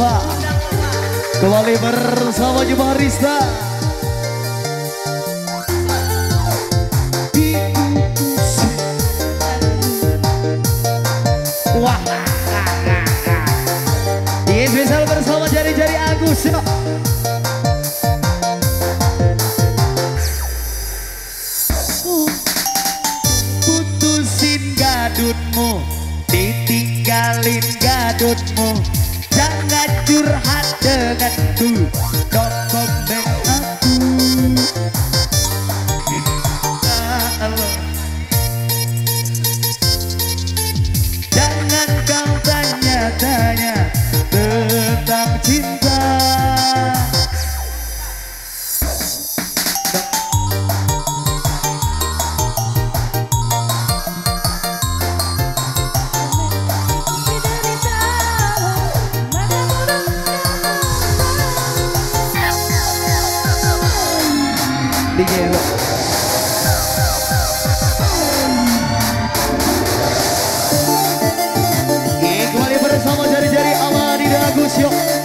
jumpa Kembali bersama Jumpa Rista Wah. Ini spesial bersama jari-jari Agus Dingin kembali bersama jari-jari Amani dan Agus yuk.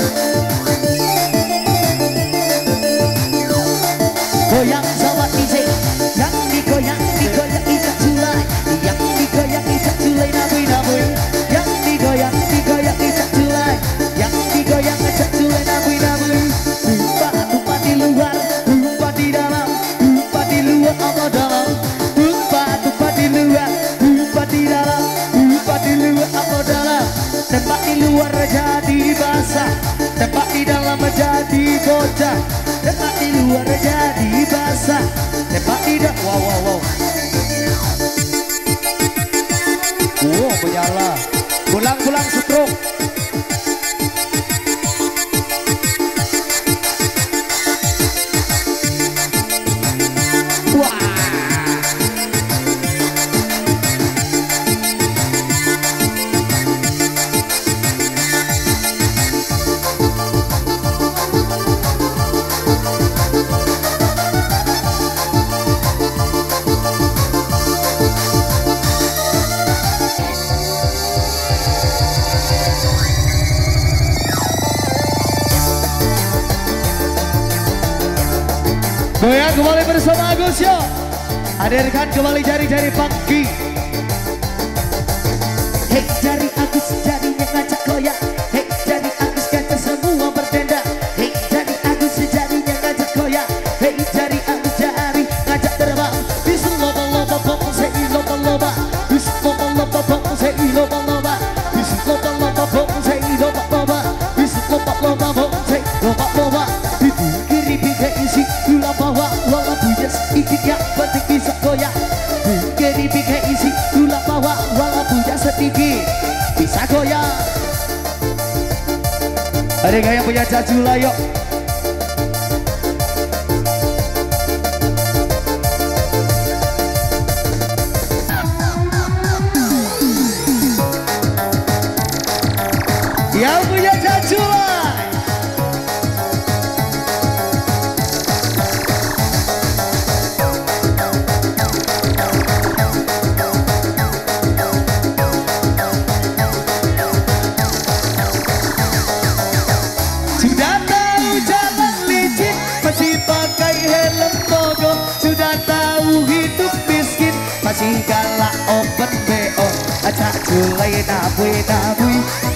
Luar jadi basah. Tempat di dalam Wow wow wow. Wow menyala Pulang-pulang stroke bersama Agus yo. Hadirkan kembali jari-jari funky. Hei jari Agus jarinya ngajak goyang. Hei Ada yang punya cacula yuk? Yang punya cacula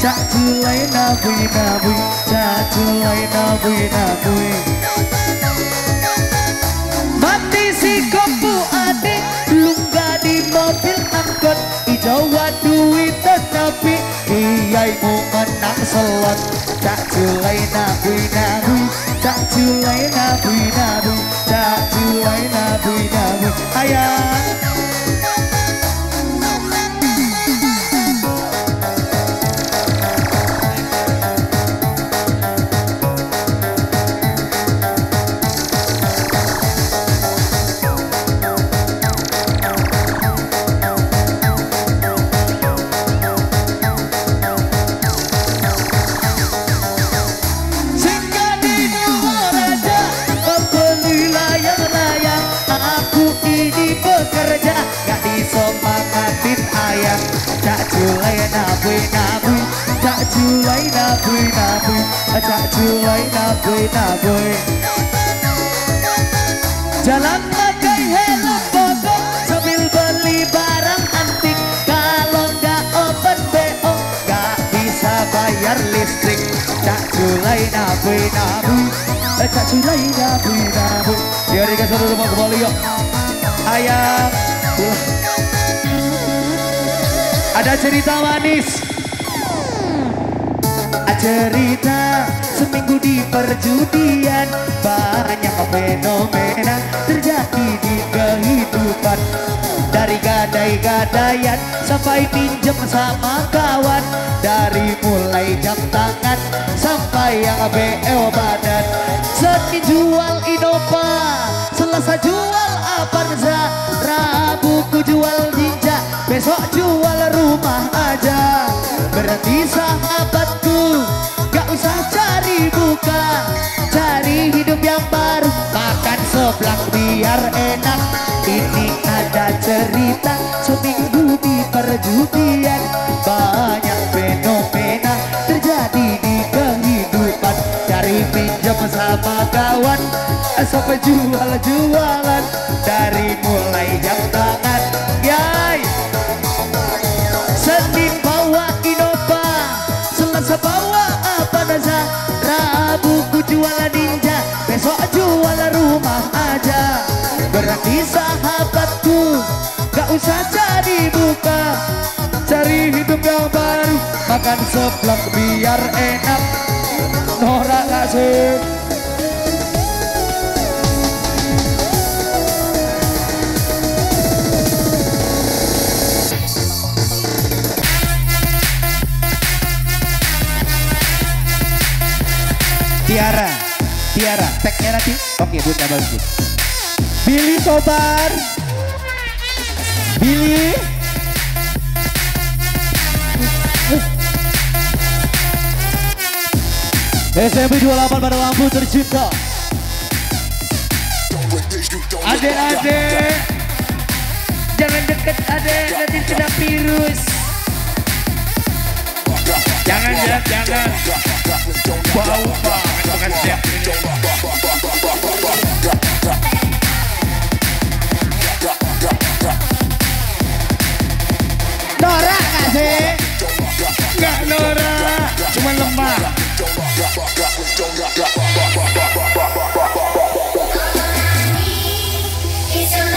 cha chưa lấy na vui na vui cha chưa lấy na vui na vui mati si kompu ade lungga di mobil angkot ijawa duitan tapi iyai mu menang selot cha chưa lấy na vui na vui cha chưa lấy na vui na vui cha chưa lấy na vui na vui ayah Cak culai nabui nabui Cak culai nabui nabui Cak culai nabui Jalan pakai helm pokok Sambil beli barang antik. Kalau nggak open BO Nggak bisa bayar listrik. Cak culai nabui nabui Cak culai nabui nabui Ya guys satu rumah kembali yuk. Ayam Ada cerita manis. Cerita seminggu di perjudian. Banyak fenomena terjadi di kehidupan. Dari gadai-gadaian sampai pinjam sama kawan. Dari mulai jam tangan sampai yang BL badan. Senin jual Innova Selasa jual biar enak Ini ada cerita. Seminggu di perjudian Banyak fenomena Terjadi di kehidupan. Cari pinjam sama kawan Sampai jual-jualan usah cari buka Cari hidup yang baru Makan seblak biar enak. Norak kasih Tiara Tiara tagnya nanti. Oke bunda bagus Billy Sobar Billy. SMP 28 pada lampu tercipta. Adek-adek Jangan deket adek nanti kena virus. Jangan ya, jangan. Bau banget bukan siap. Norak gak sih? Gak Nora, cuma lemah. It's your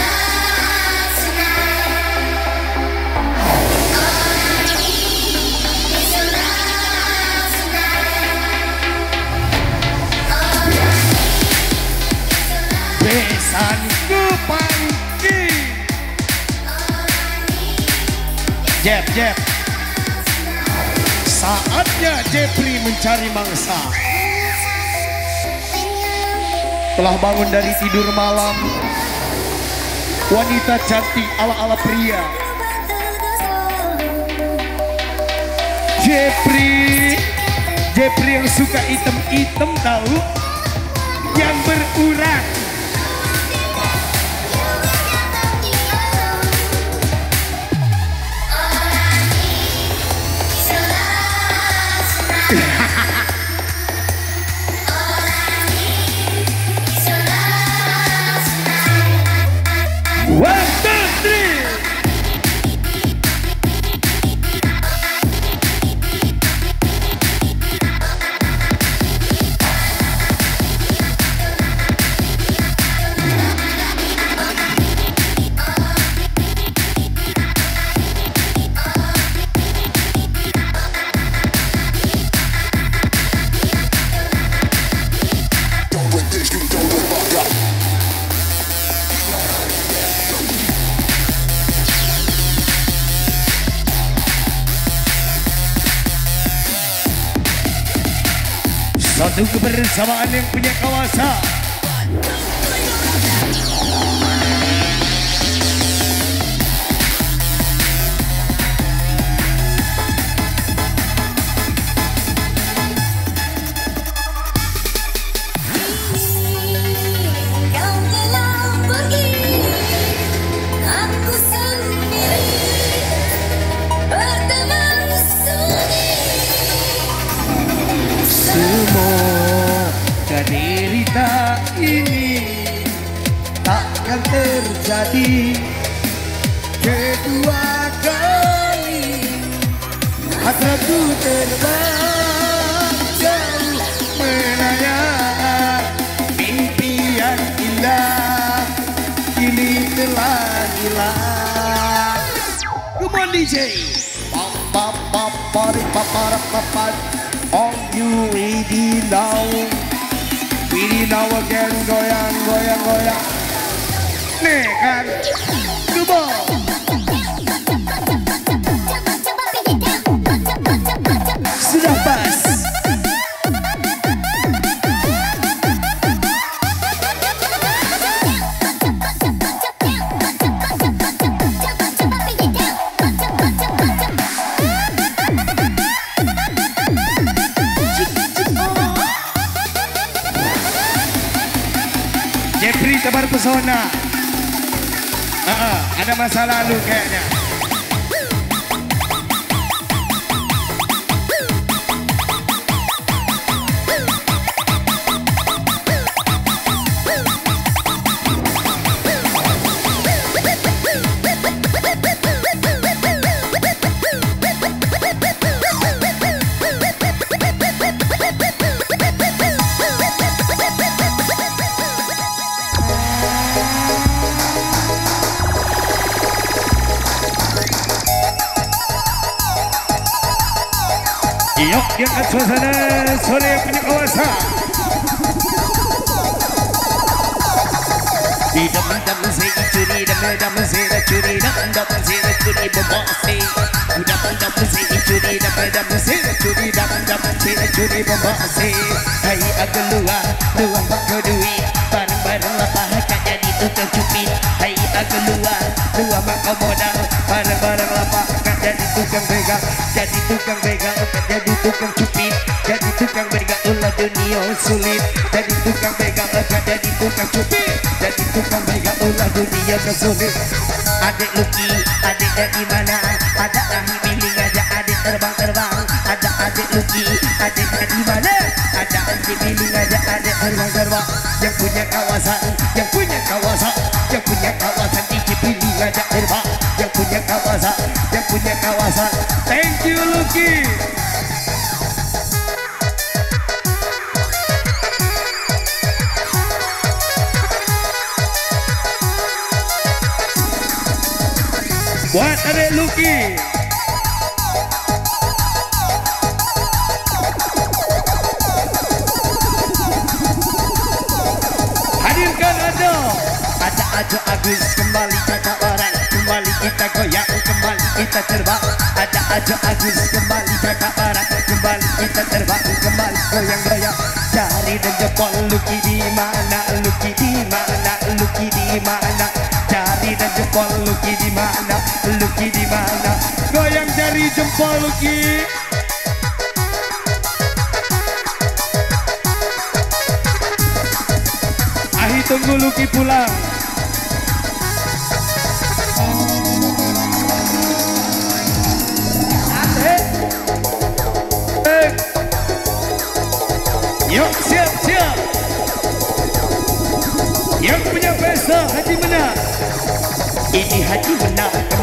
Jeb, Jeb. Saatnya Jepri mencari mangsa. Telah bangun dari tidur malam. Wanita cantik ala-ala pria. Jepri. Jepri yang suka item-item tahu. Yang berurat. طبعا telah hilang Come on DJ Pop pop pop pop pop pop you ready now? Ready now again goyang goyang goyang Nih kan Come on Ah, Ada masa lalu kayaknya suasana sore punya kawasan Di dalam dalam saya curi dalam dalam saya curi dalam dalam saya curi berbasi Di dalam dalam saya curi dalam dalam saya curi dalam dalam saya curi berbasi Hai agak luar luar pakai duit. Bareng-bareng lapah tak jadi tukang cupid Hai agak luar luar pakai modal. Bareng-bareng lapah tak jadi tukang begal. Jadi tukang dunia sulit. Jadi tukang begal tak jadi tukang cupid jadi tukang begal ulah dunia kesulit adik Lucky adik dari mana? Ada rahim biling aja adik terbang terbang ada adik Lucky adik dari mana? Ada adik biling aja adik terbang terbang yang punya kawasan yang punya kawasan. Yang punya kawasan di biling aja terbang. Yang punya kawasan yang punya kawasan. Thank you Lucky Lucky Hadirkan Ado Ada Ajo Agus kembali kakak orang Kembali kita goyang kembali kita terbang. Ada Ajo Agus kembali kakak orang Kembali kita terbang kembali goyang-goyang. Jari dan jempol Lucky di mana Lucky di mana Lucky di mana. Jari dan jempol Lucky di mana Lucky di mana? Goyang jari jempol Lucky Ahi tunggu Lucky pulang. Yuk siap siap. Yang punya pesta Haji Menang Ini haji benar